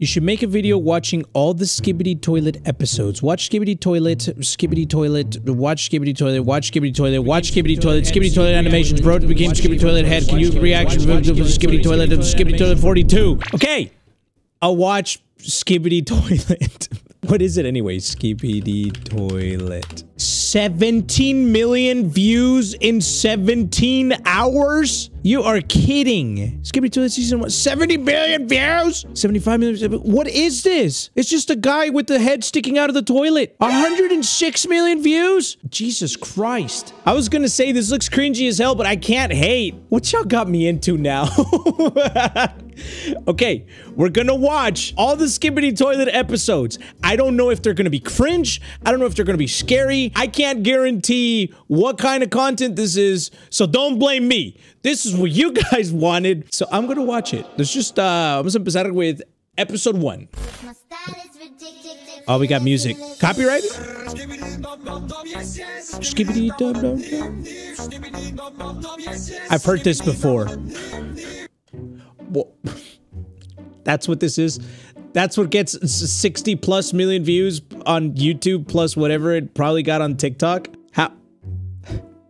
You should make a video watching all the Skibidi Toilet episodes. Watch Skibidi Toilet, Skibidi Toilet, watch Skibidi Toilet, watch Skibidi Toilet, watch Skibidi Toilet, Skibidi Toilet animations. Bro became Skibidi Toilet head. Can you reaction to Skibidi Toilet and Skibidi Toilet 42? Okay, I'll watch Skibidi Toilet. what is it anyway? Skibidi Toilet. 17 million views in 17 hours? You are kidding. Skibidi Toilet season one, 70 billion views? 75 million. What is this? It's just a guy with the head sticking out of the toilet. 106 million views? Jesus Christ. I was gonna say this looks cringy as hell, but I can't hate. What y'all got me into now? okay, we're gonna watch all the Skibidi Toilet episodes. I don't know if they're gonna be cringe. I don't know if they're gonna be scary. I can't guarantee what kind of content this is, so don't blame me. This is what you guys wanted, so I'm gonna watch it. Let's just, uh, vamos a empezar with episode one. Oh, we got music. Copyright? I've heard this before. Well, that's what this is. That's what gets 60 plus million views on YouTube plus whatever it probably got on TikTok.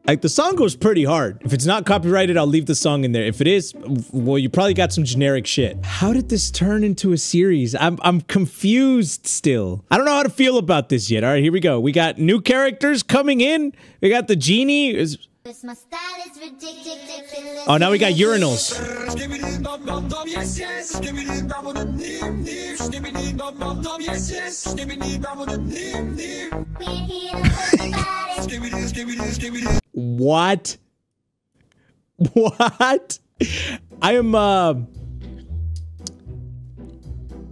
Like the song goes pretty hard. If it's not copyrighted, I'll leave the song in there. If it is, well, you probably got some generic shit. How did this turn into a series? I'm I'm confused still. I don't know how to feel about this yet. All right, here we go. We got new characters coming in. We got the genie. Oh, now we got urinals. what? What? I am, uh,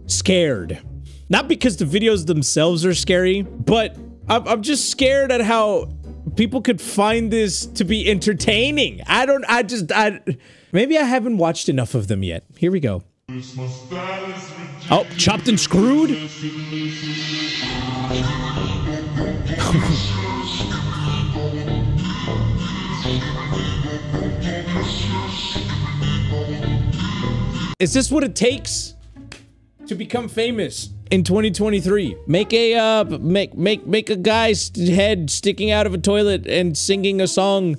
scared. Not because the videos themselves are scary, but I'm, I'm just scared at how people could find this to be entertaining. I don't, I just, I, maybe I haven't watched enough of them yet. Here we go. Oh, chopped and screwed? Is this what it takes to become famous? In 2023. Make a uh make make make a guy's head sticking out of a toilet and singing a song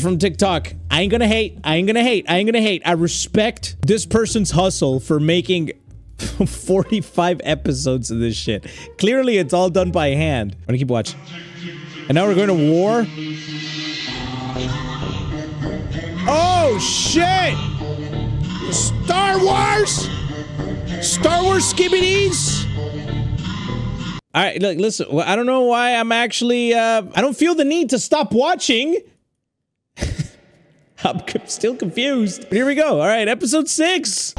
from TikTok. I ain't gonna hate. I ain't gonna hate. I ain't gonna hate. I respect this person's hustle for making 45 episodes of this shit. Clearly, it's all done by hand. I'm gonna keep watching. And now we're going to war. Oh, shit! Star Wars! Star Wars skibbities? All right, look, listen, I don't know why I'm actually, uh, I don't feel the need to stop watching. I'm still confused. But here we go. All right, episode six.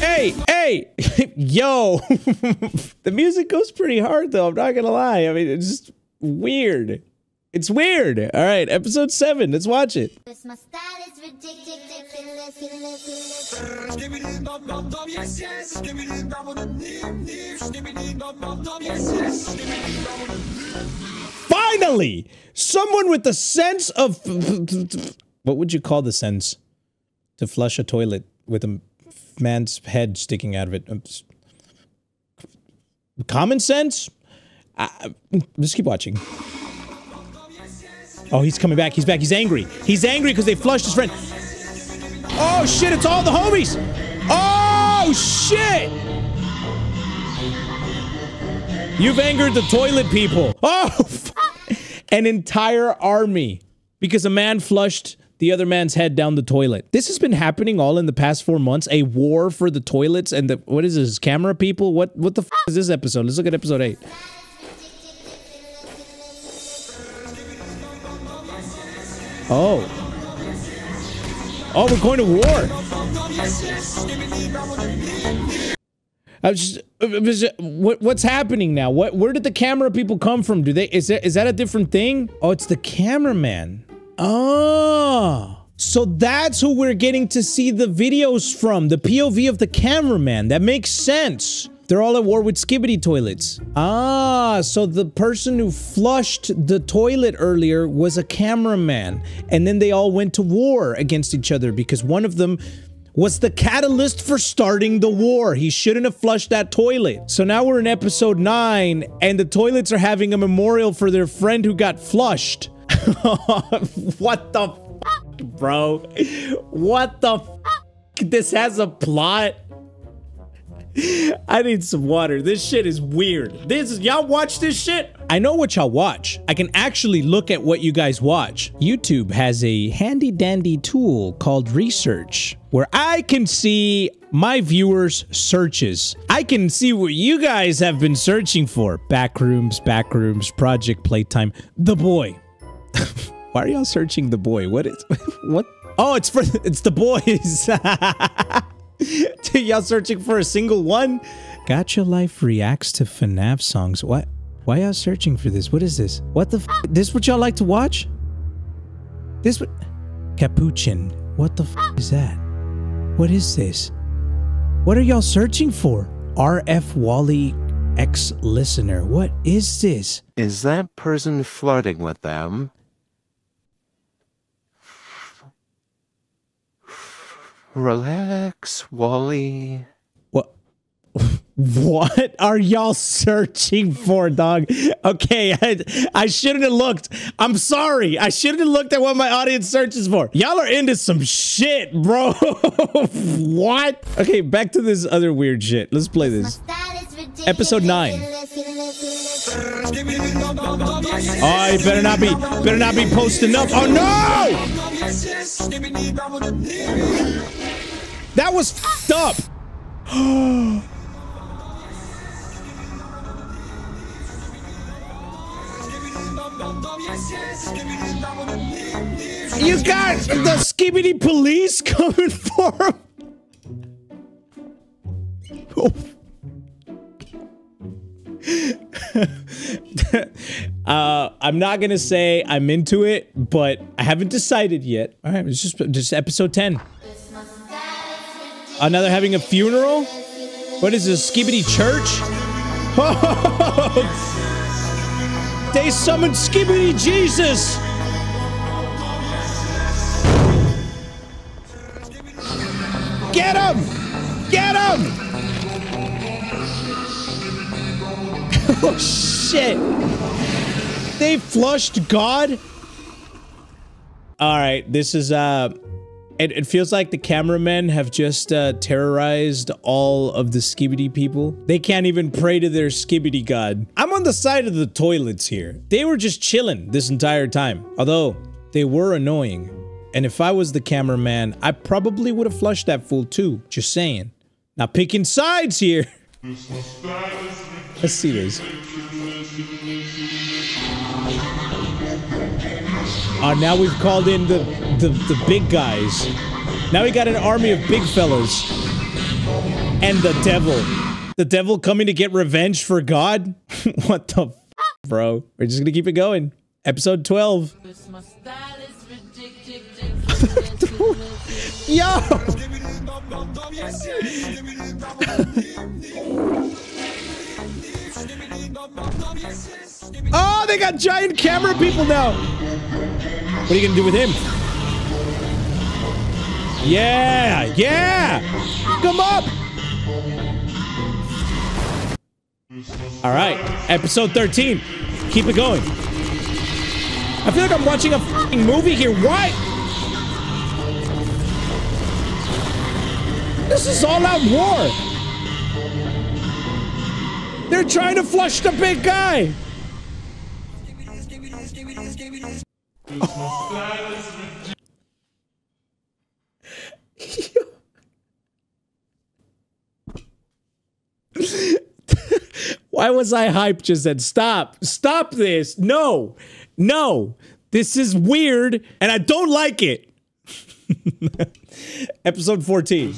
Hey, hey, yo. the music goes pretty hard though, I'm not gonna lie. I mean, it's just weird. It's weird. All right, episode seven. Let's watch it. Finally, someone with the sense of what would you call the sense to flush a toilet with a man's head sticking out of it. Common sense? Uh, let's keep watching. Oh, he's coming back. He's back. He's angry. He's angry because they flushed his friend. Oh, shit. It's all the homies. Oh, shit. You've angered the toilet people. Oh, an entire army because a man flushed the other man's head down the toilet. This has been happening all in the past four months. A war for the toilets and the what is this? Camera people? What what the is this episode? Let's look at episode eight. Oh. Oh, we're going to war. I was just, uh, uh, uh, what, what's happening now? What, where did the camera people come from? Do they, is that, is that a different thing? Oh, it's the cameraman. Oh. So that's who we're getting to see the videos from, the POV of the cameraman. That makes sense. They're all at war with skibidi toilets. Ah, so the person who flushed the toilet earlier was a cameraman. And then they all went to war against each other because one of them was the catalyst for starting the war. He shouldn't have flushed that toilet. So now we're in episode 9 and the toilets are having a memorial for their friend who got flushed. what the bro? What the This has a plot? I need some water. This shit is weird. This y'all watch this shit? I know what y'all watch. I can actually look at what you guys watch. YouTube has a handy dandy tool called research where I can see my viewers' searches. I can see what you guys have been searching for. Backrooms, backrooms, project playtime, the boy. Why are y'all searching the boy? What is what? Oh, it's for it's the boys. Y'all searching for a single one? Gacha Life reacts to FNAF songs. What? Why y'all searching for this? What is this? What the This what y'all like to watch? This what? Capuchin. What the is that? What is this? What are y'all searching for? RF Wally X listener. What is this? Is that person flirting with them? Relax, Wally. What? What are y'all searching for, dog? Okay, I, I shouldn't have looked. I'm sorry. I shouldn't have looked at what my audience searches for. Y'all are into some shit, bro. what? Okay, back to this other weird shit. Let's play this. Episode 9. Oh, you better not be, better not be posting up. Oh, no! That was fucked up. You got the skibidi police coming for him. uh, I'm not gonna say I'm into it, but I haven't decided yet. All right, it's just just episode 10. Another having a funeral? What is this, Skibidi Church? they summoned Skibidi Jesus! Get him! Get him! oh shit! They flushed God? Alright, this is uh it, it, feels like the cameramen have just uh, terrorized all of the skibidi people. They can't even pray to their skibidi god. I'm on the side of the toilets here. They were just chilling this entire time. Although, they were annoying. And if I was the cameraman, I probably would have flushed that fool too. Just saying. Now picking sides here. Let's see this. Uh, now we've called in the, the, the big guys. Now we got an army of big fellas. And the devil. The devil coming to get revenge for God? what the bro? We're just gonna keep it going. Episode 12. Yo! oh, they got giant camera people now! What are you gonna do with him? Yeah, yeah! Come up! All right, episode 13. Keep it going. I feel like I'm watching a movie here. Why? This is all out war. They're trying to flush the big guy. Why was I hyped just then? Stop. Stop this. No. No. This is weird and I don't like it. Episode 14.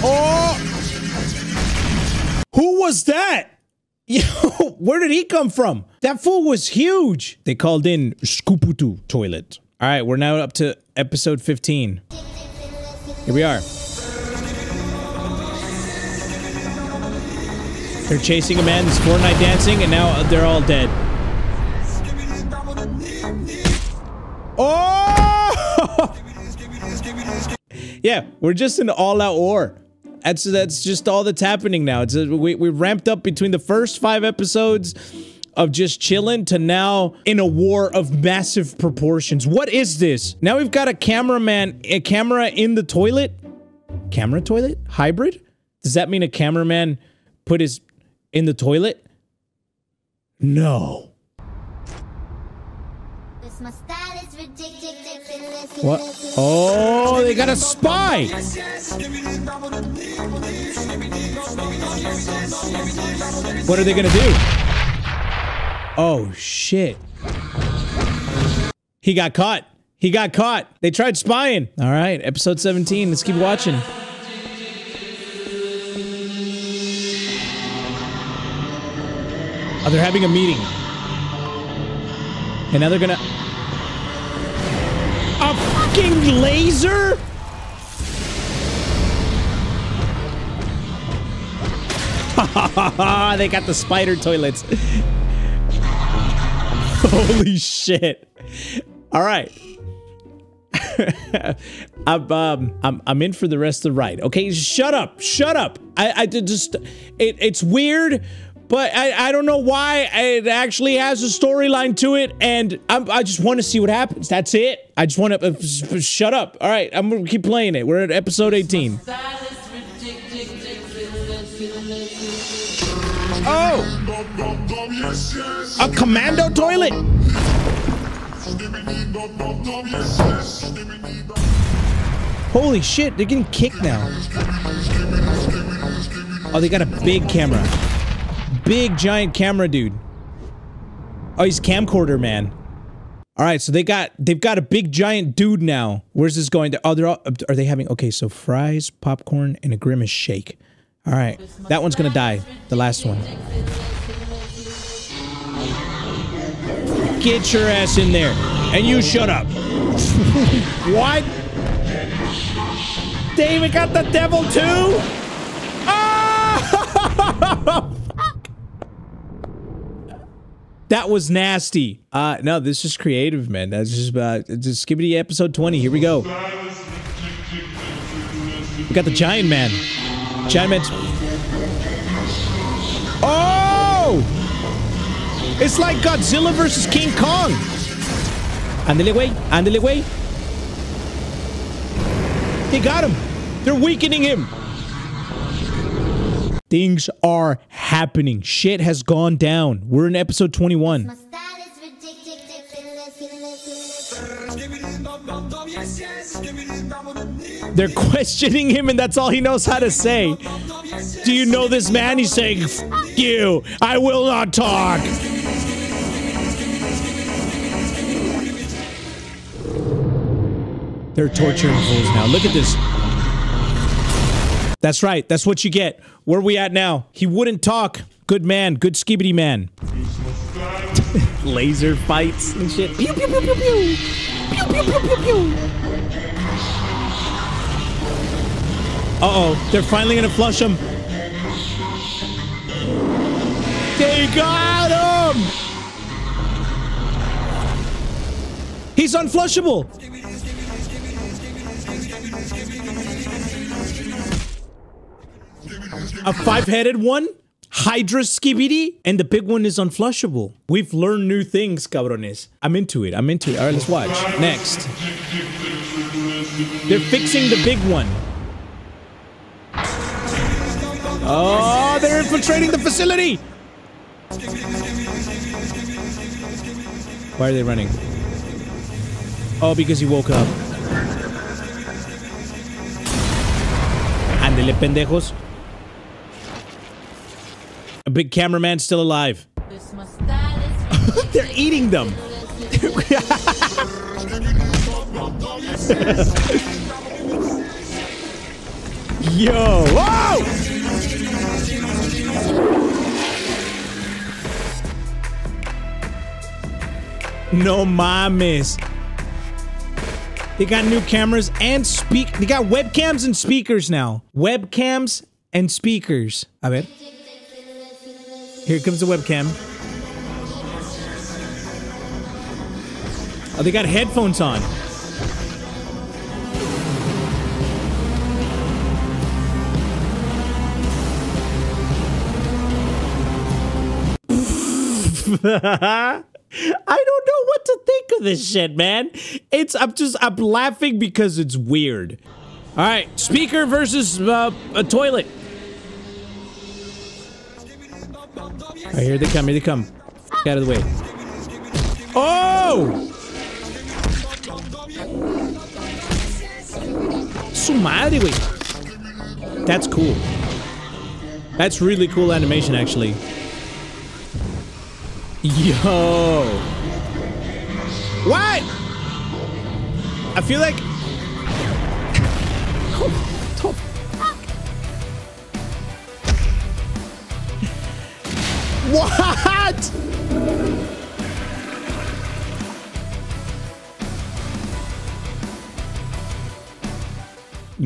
Oh! Who was that? Where did he come from? That fool was huge. They called in Scooputu toilet. All right, we're now up to episode 15. Here we are. They're chasing a man that's Fortnite dancing, and now they're all dead. Oh! yeah, we're just in all-out war. That's that's just all that's happening now. It's we we ramped up between the first five episodes of just chilling to now in a war of massive proportions. What is this? Now we've got a cameraman, a camera in the toilet. Camera toilet hybrid. Does that mean a cameraman put his in the toilet? No. What? Oh, they got a spy. What are they gonna do? Oh, shit. He got caught. He got caught. They tried spying. All right, episode 17. Let's keep watching. Oh, they're having a meeting. And now they're gonna... A fucking laser? they got the spider toilets. Holy shit. All right. I'm, um, I'm I'm in for the rest of the ride. Okay, shut up, shut up. I I just it it's weird, but I I don't know why it actually has a storyline to it, and I'm, I just want to see what happens. That's it. I just want to uh, shut up. All right, I'm gonna keep playing it. We're at episode 18. Oh, a commando toilet. Holy shit, they're getting kicked now. Oh, they got a big camera. Big giant camera dude. Oh, he's camcorder man. All right, so they got they've got a big giant dude now. Where's this going to? Oh, they're all, are they having okay? So fries, popcorn, and a grimace shake. All right, that one's gonna die. The last one. Get your ass in there, and you shut up. what? Even got the devil too? Ah! That was nasty. Uh, no, this is creative, man. That's just about just skibidi episode 20. Here we go. We got the giant man. Giant man. Oh! It's like Godzilla versus King Kong. Andele way, andele way. They got him. They're weakening him. Things are happening. Shit has gone down. We're in episode 21. They're questioning him, and that's all he knows how to say. Do you know this man? He's saying, Fuck you. I will not talk. They're torturing fools now. Look at this. That's right. That's what you get. Where we at now? He wouldn't talk. Good man. Good skibidi man. Laser fights and shit. Pew, pew, pew, pew, pew. Pew, pew, pew, pew, pew. Uh-oh. They're finally gonna flush him. They got him! He's unflushable! A five-headed one? Hydra Skibidi? And the big one is unflushable. We've learned new things, cabrones. I'm into it. I'm into it. All right, let's watch. Next. They're fixing the big one. Oh, they're infiltrating the facility! Why are they running? Oh, because he woke up. Andele, pendejos. A big cameraman still alive. They're eating them. Yo! Whoa! No mames. They got new cameras and speak. They got webcams and speakers now. Webcams and speakers. A ver. Here comes the webcam. Oh, they got headphones on. I don't know what to think of this shit, man. It's I'm just I'm laughing because it's weird. All right, speaker versus uh, a toilet. Right, here they come. Here they come. Get out of the way. Oh! Su madre. That's cool. That's really cool animation, actually. Yo. What? I feel like.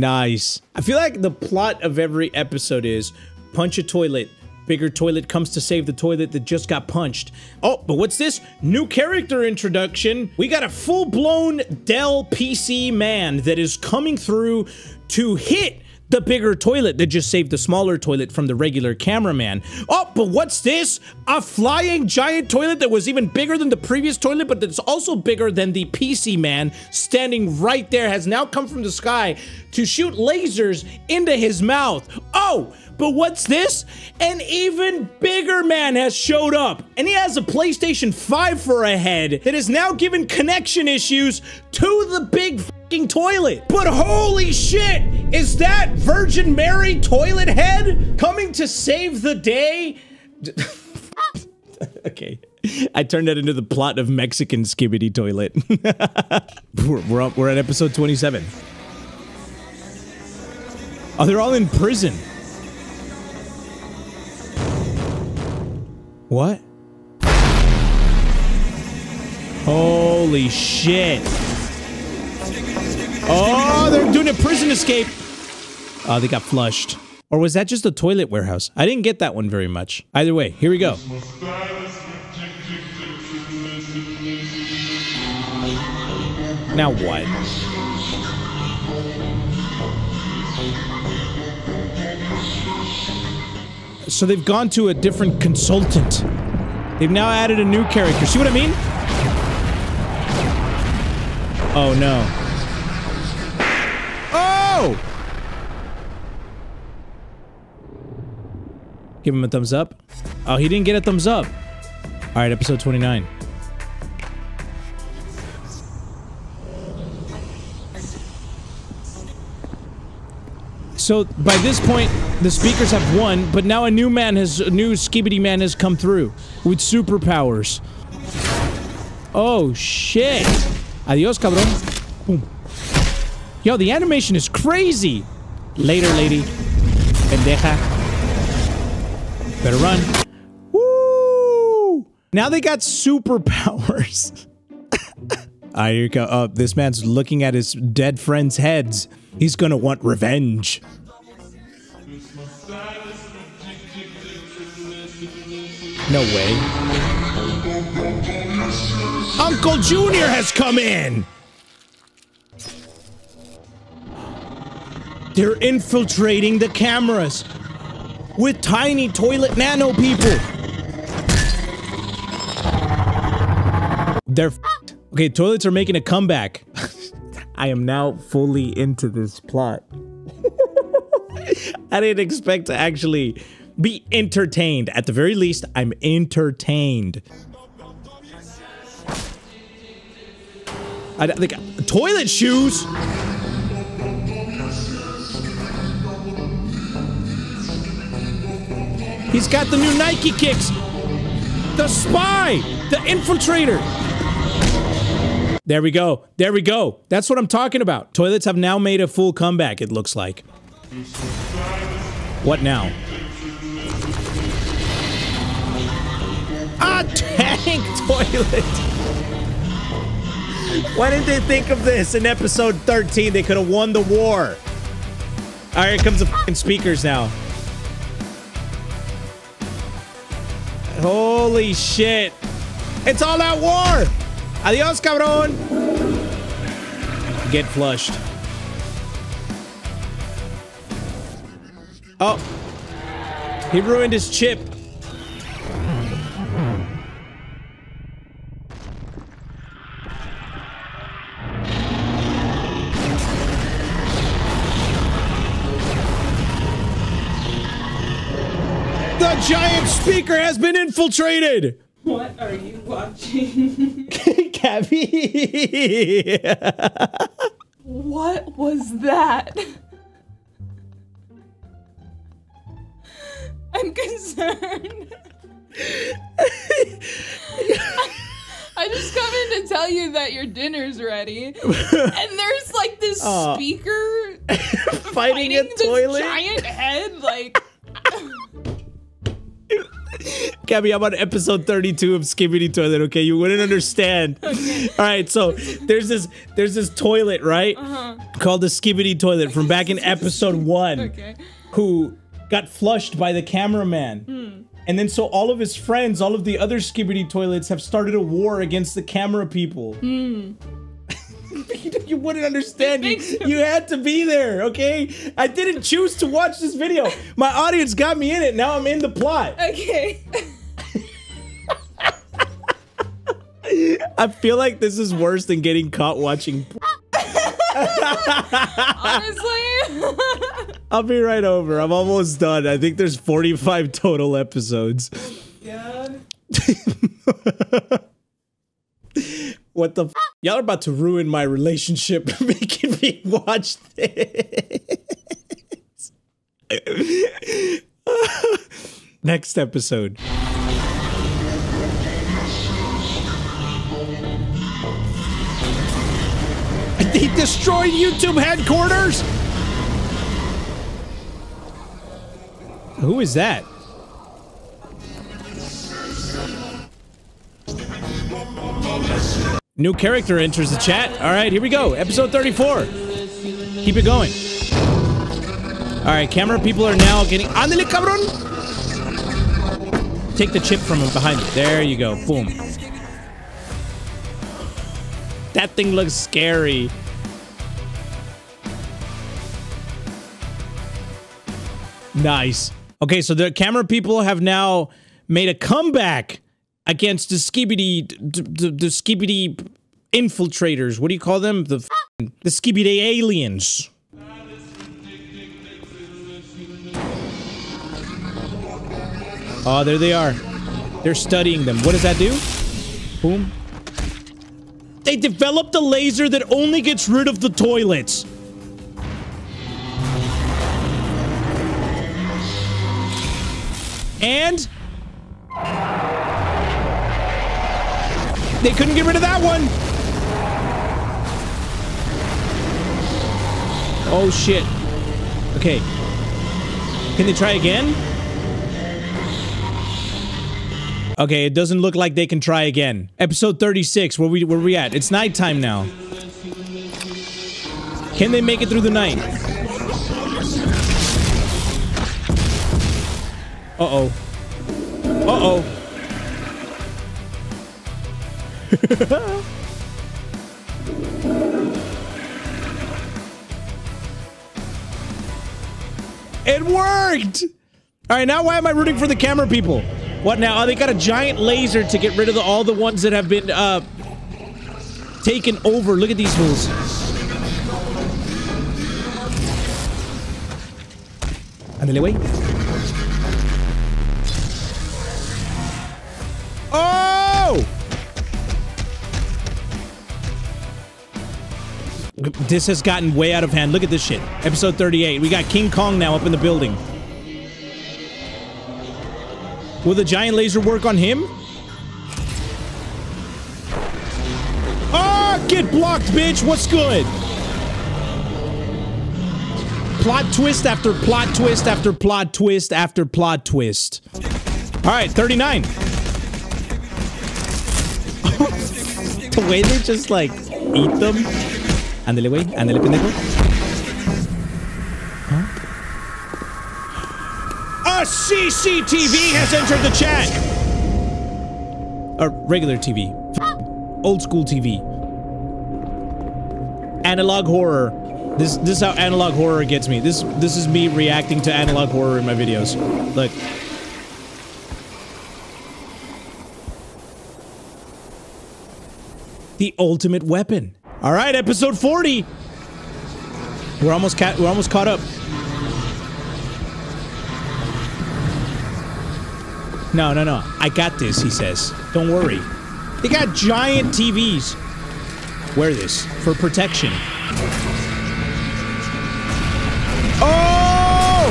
Nice. I feel like the plot of every episode is punch a toilet, Bigger toilet comes to save the toilet that just got punched. Oh, but what's this? New character introduction. We got a full-blown Dell PC man that is coming through to hit the bigger toilet that just saved the smaller toilet from the regular cameraman. Oh, but what's this? A flying giant toilet that was even bigger than the previous toilet, but that's also bigger than the PC man standing right there has now come from the sky to shoot lasers into his mouth. Oh, but what's this? An even bigger man has showed up, and he has a PlayStation 5 for a head that is now given connection issues to the big fucking toilet. But holy shit, is that Virgin Mary toilet head coming to save the day? okay. I turned that into the plot of Mexican Skibidi Toilet. we're, we're, up, we're at episode 27. Oh, they're all in prison. What? Holy shit. Oh, they're doing a prison escape. Oh, they got flushed. Or was that just a toilet warehouse? I didn't get that one very much. Either way, here we go. Now what? So they've gone to a different consultant. They've now added a new character. See what I mean? Oh, no. Give him a thumbs up. Oh, he didn't get a thumbs up. All right, episode 29. So by this point, the speakers have won, but now a new man has a new skibidi man has come through with superpowers. Oh shit! Adios, cabrón. Boom. Yo, the animation is crazy. Later, lady. Pendeja. Better run. Woo! Now they got superpowers. Alright, ah, here you go. Oh, this man's looking at his dead friends' heads. He's gonna want revenge. No way. Uncle Junior has come in! They're infiltrating the cameras with tiny toilet nano people. They're Okay, toilets are making a comeback. I am now fully into this plot. I didn't expect to actually be entertained. At the very least, I'm entertained. I like toilet shoes. He's got the new Nike kicks. The spy, the infiltrator. There we go. There we go. That's what I'm talking about. Toilets have now made a full comeback, it looks like. What now? A tank toilet! Why didn't they think of this in episode 13? They could have won the war. All right, here comes the speakers now. Holy shit. It's all out war. Adios, cabrón. Get flushed. Oh. He ruined his chip. The giant speaker has been infiltrated. What are you watching? Gabby. what was that? I'm concerned. I just come in to tell you that your dinner's ready. And there's like this speaker Fighting a this toilet. giant head. Like, Gabby, I'm on episode 32 of Skibidi Toilet, okay? You wouldn't understand. okay. All right, so there's this there's this toilet, right? Uh-huh. Called the Skibidi Toilet from back in episode 1 okay. who got flushed by the cameraman. Hmm. And then so all of his friends, all of the other Skibidi Toilets have started a war against the camera people. you, you wouldn't understand. You, you had to be there, okay? I didn't choose to watch this video. My audience got me in it. Now I'm in the plot. Okay. I feel like this is worse than getting caught watching. Honestly. I'll be right over. I'm almost done. I think there's 45 total episodes. God. What the? F- Y'all are about to ruin my relationship, making me watch this. Next episode. They destroyed YouTube headquarters. Who is that? New character enters the chat. All right, here we go. Episode 34. Keep it going. All right, camera people are now getting. Ándale, cabrón! Take the chip from him behind you. There you go. Boom. That thing looks scary. Nice. Okay, so the camera people have now made a comeback against the skibidi, the, the, skibidi infiltrators. What do you call them? The the skibidi aliens. Oh, there they are. They're studying them. What does that do? Boom. They developed a laser that only gets rid of the toilets. And they couldn't get rid of that one. Oh shit. Okay. Can they try again? Okay, it doesn't look like they can try again. Episode 36, where we where we at? It's nighttime now. Can they make it through the night? Uh-oh. Uh-oh. It worked! Alright, now why am I rooting for the camera people? What now? Oh, they got a giant laser to get rid of the, all the ones that have been, uh, taken over. Look at these fools. Güey. Oh! This has gotten way out of hand. Look at this shit. Episode 38. We got King Kong now up in the building. Will the giant laser work on him? Ah, get blocked, bitch. What's good? Plot twist after plot twist after plot twist after plot twist. All right, 39. the way they just like eat them. Ándale, güey. Ándale, pendejo. Ah. A CCTV has entered the chat. A regular TV. Old school TV. Analog horror. This this is how analog horror gets me. This this is me reacting to analog horror in my videos. Look. The ultimate weapon. All right, episode 40. We're almost ca we're almost caught up. No, no, no. I got this, he says. Don't worry. They got giant TVs. Wear this for protection. Oh!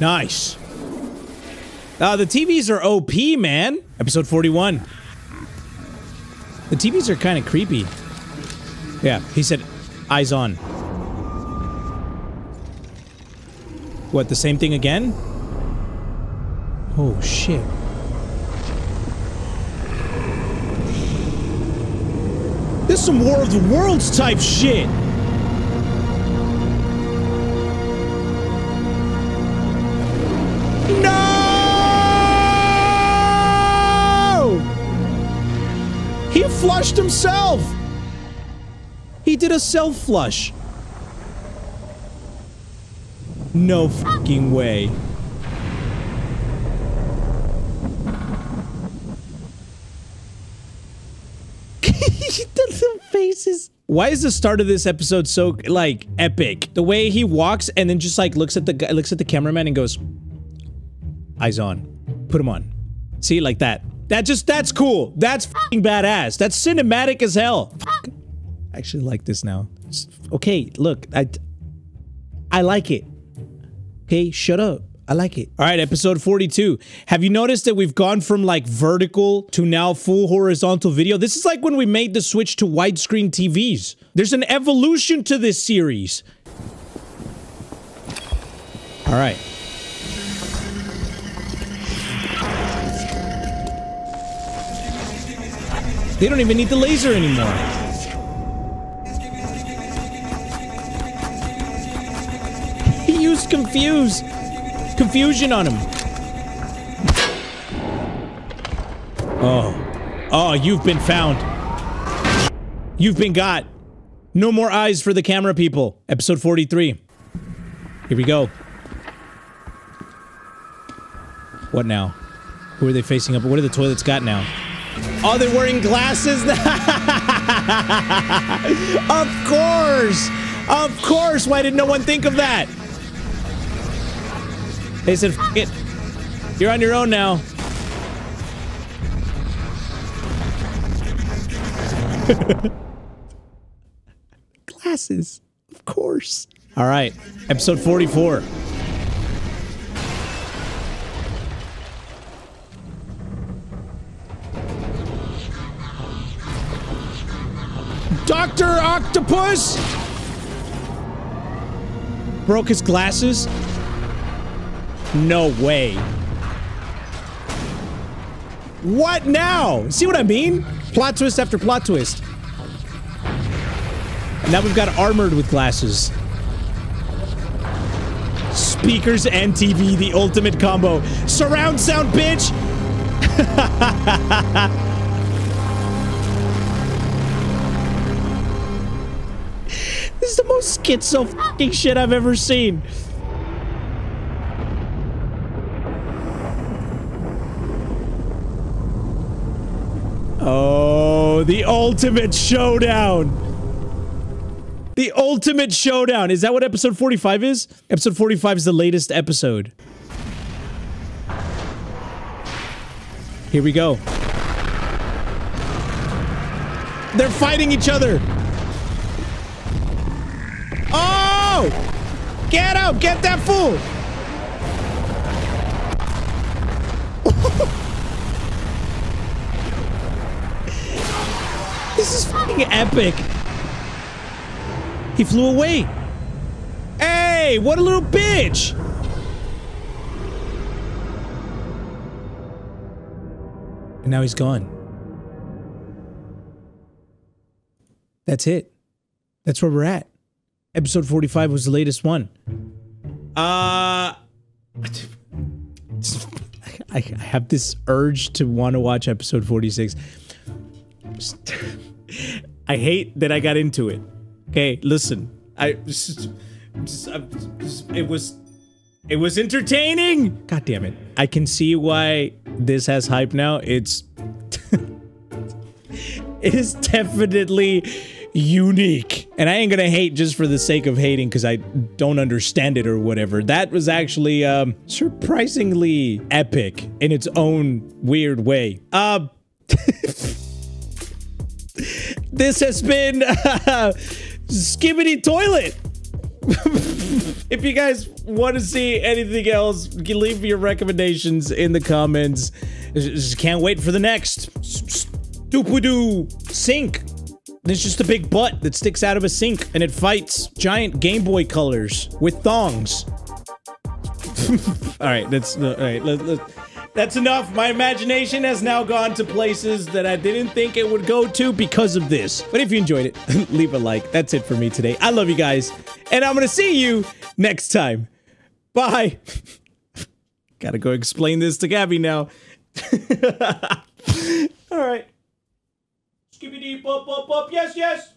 Nice. Uh, the TVs are OP, man. Episode 41. The TVs are kind of creepy. Yeah, he said, eyes on. What, the same thing again? Oh, shit. This is some War of the Worlds type shit. Flushed himself. He did a self flush. No fucking way. faces. Why is the start of this episode so like epic? The way he walks and then just like looks at the guy, looks at the cameraman and goes, "Eyes on, put him on." See, like that. That just that's cool. That's badass. That's cinematic as hell. Fuck. I actually like this now. It's- okay, look, I I like it. Okay, shut up. I like it. All right, episode 42. Have you noticed that we've gone from like vertical to now full horizontal video? This is like when we made the switch to widescreen TVs. There's an evolution to this series. All right. They don't even need the laser anymore. He used confuse. Confusion on him. Oh. Oh, you've been found. You've been got. No more eyes for the camera people. Episode 43. Here we go. What now? Who are they facing up? What are the toilets got now? Oh, they're wearing glasses? of course! Of course! Why did no one think of that? They said, it. You're on your own now. Glasses. Of course. All right. Episode 44. Dr. Octopus! Broke his glasses? No way. What now? See what I mean? Plot twist after plot twist. Now we've got armored with glasses. Speakers and TV, the ultimate combo. Surround sound, bitch! most schizo fucking shit I've ever seen. Oh, the ultimate showdown. The ultimate showdown. Is that what episode 45 is? Episode 45 is the latest episode. Here we go. They're fighting each other. Oh! Get out! Get that fool! This is fucking epic. He flew away. Hey, what a little bitch. And now he's gone. That's it. That's where we're at. Episode 45 was the latest one. Uh I, have this urge to want to watch episode 46. I hate that I got into it. Okay, listen. I just, just- I- just- it was it was entertaining. God damn it. I can see why this has hype now. It's it is definitely unique. And I ain't gonna hate just for the sake of hating because I don't understand it or whatever. That was actually um, surprisingly epic in its own weird way. Uh, this has been uh, Skibidi Toilet. if you guys want to see anything else, leave your recommendations in the comments. Just can't wait for the next Stupidoo sink. There's just a big butt that sticks out of a sink and it fights giant Game Boy colors with thongs. all right, that's all right. Let, let, that's enough. My imagination has now gone to places that I didn't think it would go to because of this. But if you enjoyed it, leave a like. That's it for me today. I love you guys, and I'm gonna see you next time. Bye. Gotta go explain this to Gabby now. All right. Skibidi bop bop bop. Yes, yes.